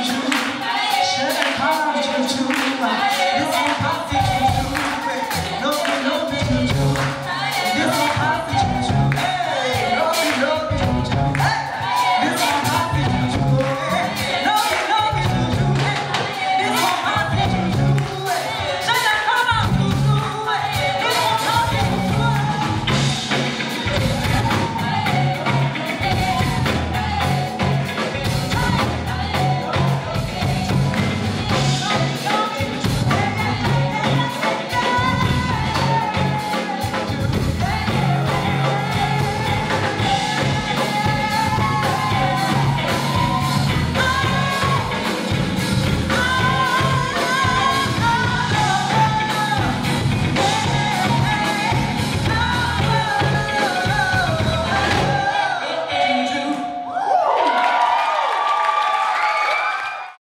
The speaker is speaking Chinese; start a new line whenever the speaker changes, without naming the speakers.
出出现在他就出